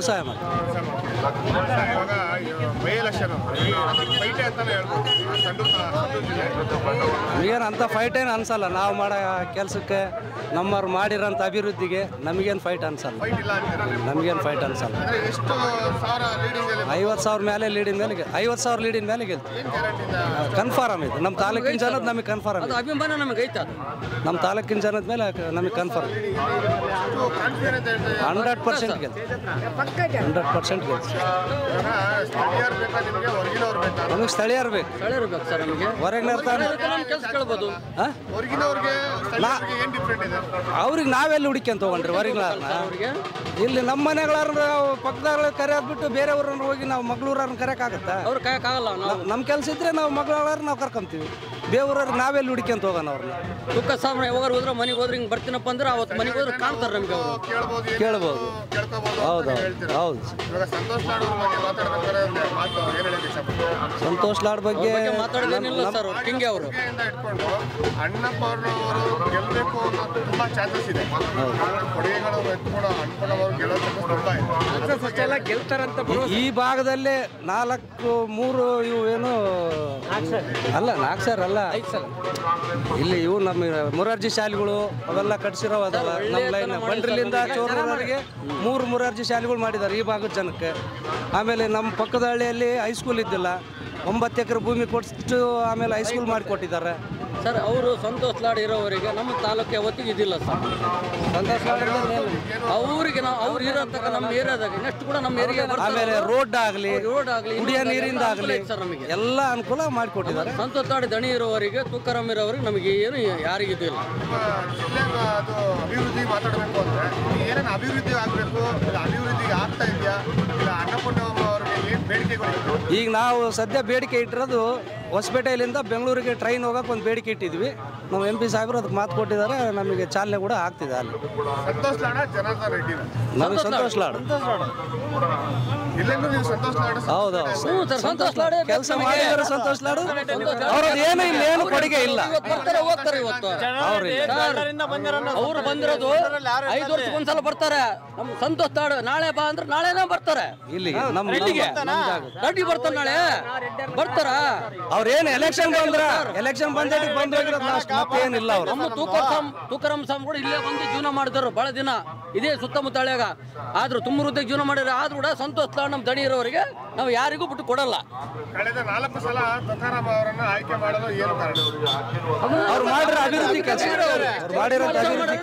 saya Osama. Election ನಮಗೇನು ಅಂಥ fight ಏನು ಅನ್ಸಲ್ಲ ನಾವು ಮಾಡೋ ಕೆಲಸಕ್ಕೆ ನಮ್ಮವ್ರು ಮಾಡಿರೋಂಥ ಅಭಿವೃದ್ಧಿಗೆ ನಮಗೇನು ಫೈಟ್ ಅನ್ಸಲ್ಲ ಫೈಟ್ ಇಲ್ಲ ಅಂತೀರಾ ನೀವು ನಮಗೇನು ಫೈಟ್ ಅನ್ಸಲ್ಲ ಅಂದ್ರೆ ಸಾವಿರ ಲೀಡಿಂಗ್ ಅಲ್ಲಿ ಐವತ್ತು ಸಾವಿರ ಮೇಲೆ ಲೀಡಿನ ಮೇಲೆ ಐವತ್ತು ಸಾವಿರ ಲೀಡಿನ ಮೇಲೆ ಗೆಲ್ತೀವಿ ಏನ್ ಕನ್ಫರ್ಮ್ ಇದು ನಮ್ಮ ತಾಲೂಕಿನ ಜನದ ನಮಗೆ ಕನ್ಫರ್ಮ್ ಅದು ಅಭಿಮಾನ ನಮಗೆ ಐತೆ ನಮ್ಮ ತಾಲೂಕಿನ ಜನದ ಮೇಲೆ ನಮಗೆ ಕನ್ಫರ್ಮ್ ಹಂಡ್ರೆಡ್ ಪರ್ಸೆಂಟ್ ಗೆಲ್ತೀವಿ ಹಂಡ್ರೆಡ್ ಪರ್ಸೆಂಟ್ ಗೆಲ್ತೀವಿ ಬೇಕಾ ನಿಮಗೆ ಹೊರಗಿನವ್ರು ಬೇಕಾ. ನಮಗೆ ಸ್ಥಳೀಯರು ಬೇಕು ಸ್ಥಳೀಯರು ಸರ್ ನಮಗೆ. ಕೆಲಸ ಕೇಳ್ಬೋದು. ಹಾಂ ಹೊರಗಿನವ್ರಿಗೆ ಸ್ಥಳೀಯರಿಗೆ ಏನ್ ಡಿಫ್ರೆಂಟ್ ಇದೆ? ಅವ್ರಿಗೆ ನಾವೆಲ್ಲಿ ಹುಡುಕ್ಯಂತ ತಗೊಂಡ್ರಿ ಹೊರಗಿನ ಇಲ್ಲಿ ನಮ್ಮ ಕರೆ ಬಿಟ್ಟು ಬೇರೆ ಊರನ್ನ ಹೋಗಿ ನಾವು ಮಗಳೂರನ್ನ ಕರೆಯೋಕ್ಕಾಗತ್ತಾ? ಅವ್ರು ಕಾಯಕ್ಕಾಗಲ್ಲ ನಾವು. ನಮ್ಮ ಕೆಲಸ ಇದ್ರೆ ನಾವು ಮಗಳ ನಾವು ಕರ್ಕೊಂತೀವಿ. ಬೇವೂರವ್ರಿಗೆ ನಾವೆಲ್ಲಿ ಹುಡ್ಕೊಂತ ಹೋಗೋಣ ಅವ್ರನ್ನ? ದುಃಖ ಸಾಮಾನ್ಯ ಯಾವಾಗ ಹೋದ್ರೆ ಮನೆಗೆ ಹೋದ್ರೆ ಹಿಂಗೆ ಬರ್ತೀನಪ್ಪ ಅಂದ್ರೆ ಅವತ್ತು ಮನೆಗೆ ಹೋದ್ರೆ ಕಾಣ್ತಾರೆ ನಮಗೆ ಅವರು. ಕೇಳ್ಬೋದು ಹೌದು ಹೌದು ಸಂತೋಷ್ ಲಾಡ್ ಬಗ್ಗೆ ಮಾತಾಡ್ಬೇಕಾದ್ರೆ ಒಂದು ಮಾತು ಏನ್ ಹೇಳಕ್ಕೆ ಇಷ್ಟಪಡ್ತೀರಾ ಸಂತೋಷ್ ಲಾಡ್ ಬಗ್ಗೆ ಬಗ್ಗೆ ಮಾತಾಡೋದೇನಿಲ್ಲ ಸರ್ ಅವ್ರು ಹಿಂಗೆ ಅವರು. ಅಣ್ಣಪ್ಪ ಅವರು ಗೆಲ್ಲಬೇಕು ಅನ್ನೋದು ತುಂಬಾ ಚಾನ್ಸಸ್ ಇದೆ. ಕೊಡುಗೆಗಳು ಎತ್ಕೊಂಡು ಅನ್ಕೊಂಡವರು ಗೆಲ್ಲೋ ಚಾನ್ಸಸ್ ತುಂಬಾ ಇದೆ ಈ ಭಾಗದಲ್ಲೇ ನಾಲ್ಕು ಮೂರು ಇವು ಏನು? ಅಲ್ಲ ನಾಲ್ಕು ಸರ್ ಅಲ್ಲ. ಇಲ್ಲಿ ಇವು ನಮ್ಮ ಮುರಾರ್ಜಿ ಶಾಲೆಗಳು ಅವೆಲ್ಲ ಕಟ್ಸಿರೋ ಅದಾವ. ನಮ್ಮ ಲೈನ್ ಬಂಡ್ರಿಲಿಂದ ಚೋರವರೆಗೆ ಮೂರು ಮುರಾರ್ಜಿ ಶಾಲೆಗಳು ಮಾಡಿದ್ದಾರೆ ಈ ಭಾಗದ ಜನಕ್ಕೆ. ಆಮೇಲೆ ನಮ್ಮ ಪಕ್ಕದ ಹಳ್ಳಿಯಲ್ಲಿ ಹೈಸ್ಕೂಲ್ ಇದ್ದಿಲ್ಲ. ಒಂಬತ್ತು ಎಕರೆ ಭೂಮಿ ಕೊಟ್ಟು ಆಮೇಲೆ ಹೈಸ್ಕೂಲ್ ಮಾಡಿಕೊಟ್ಟಿದ್ದಾರೆ. ಸರ್ ಅವರು ಸಂತೋಷ್ ಲಾಡ್ ಇರೋವರಿಗೆ ನಮ್ಮ ತಾಲೂಕು ಯಾವತ್ತಿಗೆ ಇದಿಲ್ಲ ಸರ್. ಸಂತೋಷ್ ಲಾಡ್ ಅವರಿಗೆ ನಾವು ಅವ್ರು ಇರೋ ತಕ್ಕ ನಮ್ಮ ಏರಿಯಾದಾಗ ನೆಕ್ಸ್ಟ್ ಕೂಡ ನಮ್ಮ ಏರಿಯಾ ಆಮೇಲೆ ರೋಡ್ ಆಗಲಿ ರೋಡ್ ಆಗಲಿ ಕುಡಿಯ ನೀರಿಂದ ಆಗಲಿ ಸರ್ ನಮಗೆ. ಎಲ್ಲ ಅನುಕೂಲ ಮಾಡಿಕೊಟ್ಟಿದ್ದಾರೆ. ಸಂತೋಷ್ ಲಾಡ್ ದಣಿ ಇರೋವರಿಗೆ ತುಕಾರಾಮ್ ಇರೋವರಿಗೆ ನಮಗೆ ಏನು ಯಾರಿಗೂ ಇದಿಲ್ಲ ಅಭಿವೃದ್ಧಿ ಮಾತಾಡಬೇಕು ಅಂದ್ರೆ ಏನೇನು ಅಭಿವೃದ್ಧಿ ಆಗಬೇಕು ಇಲ್ಲ ಅಭಿವೃದ್ಧಿಗೆ ಆಗ್ತಾ ಇದೆಯಾ ಇಲ್ಲ ಅನ್ನಪೂರ್ಣ ಅವರಿಗೆ ಏನು ಬೇಡಿಕೆಗಳು ಈಗ ನಾವು ಸದ್ಯ ಬೇಡಿಕೆ ಇಟ್ಟಿರೋದು ಹೊಸಪೇಟೆಯಿಂದ ಬೆಂಗಳೂರಿಗೆ ಟ್ರೈನ್ ಹೋಗಕ್ಕೆ ಒಂದು ಬೇಡಿಕೆ ಇಟ್ಟಿದ್ವಿ. ನಮ್ಮ ಎಂ ಪಿ ಸಾಹೇಬರು ಅದಕ್ಕೆ ಮಾತು ಕೊಟ್ಟಿದ್ದಾರೆ ನಮಗೆ ಚಾಲನೆ ಕೂಡ ಆಗ್ತಿದೆ ಅಲ್ಲಿ. ಸಂತೋಷ್ ಲಾಡ ಜನಾರ್ದನ್ ರೆಡ್ಡಿ ನಮಗೆ ಸಂತೋಷ್ ಲಾಡು. ಹೌದು ಸಂತೋಷ್ ಲಾಡೇ. ಕೆಲಸ ಮಾಡಿದ್ದಾರೆ ಸಂತೋಷ್ ಲಾಡು. ಅವ್ರದ್ದು ಏನು ಇಲ್ಲ ಏನು ಕೊಡುಗೆ ಇಲ್ಲ. ಇವತ್ತು ಬರ್ತಾರೆ ಹೋಗ್ತಾರೆ ಇವತ್ತು. ಅವ್ರು ಬಂದಿರೋದು ಐದು ವರ್ಷಕ್ಕೆ ಒಂದ್ಸಲ ಬರ್ತಾರೆ. ನಮ್ಮ ಸಂತೋಷ್ ಲಾಡ್ ನಾಳೆ ಬಾ ಅಂದ್ರೆ ನಾಳೆನೇ ಬರ್ತಾರೆ. ಇಲ್ಲಿ ನಮ್ಮ ರೆಡ್ಡಿಗೆ. ರೆಡ್ಡಿ ಬರ್ತಾರೆ ನಾಳೆ. ಬರ್ತಾರ? ಅವ್ರೇನು ಏನು ಎಲೆಕ್ಷನ್ ಬಂದ್ರ ಎಲೆಕ್ಷನ್ ಬಂದು ಹೋಗಿರೋದು ಲಾಸ್ಟ್ ಮತ್ತೇನಿಲ್ಲ ಅವರು. ನಮ್ಮ ತೂಕರಾಮ್ ತೂಕರಾಮ್ ಸ್ವಾಮಿ ಕೂಡ ಇಲ್ಲೇ ಬಂದು ಜೀವನ ಮಾಡಿದ್ರು ಬಹಳ ದಿನ. ಇದೇ ಸುತ್ತಮುತ್ತ ಹಳ್ಳಿಯಾಗ ಆದ್ರೂ ತುಂಬ ವೃದ್ಧಿಗೆ ಜೀವನ ಮಾಡಿದ್ರೆ ಆದ್ರೂ ಕೂಡ ಸಂತೋಷ ನಮ್ಮ ದಣಿ ಇರೋರಿಗೆ ನಾವು ಯಾರಿಗೂ ಬಿಟ್ಟು ಕೊಡಲ್ಲ. ಕಳೆದ ನಾಲ್ಕು ಸಲ ತುಕಾರಾಮ್ ಅವರನ್ನ ಆಯ್ಕೆ ಮಾಡಲು ಏನು ಕಾರಣ? ಅವ್ರು ಮಾಡಿರೋ ಅಭಿವೃದ್ಧಿ ಕೆಲಸ. ಅವ್ರು ಮಾಡಿರೋ ಅಭಿವೃದ್ಧಿ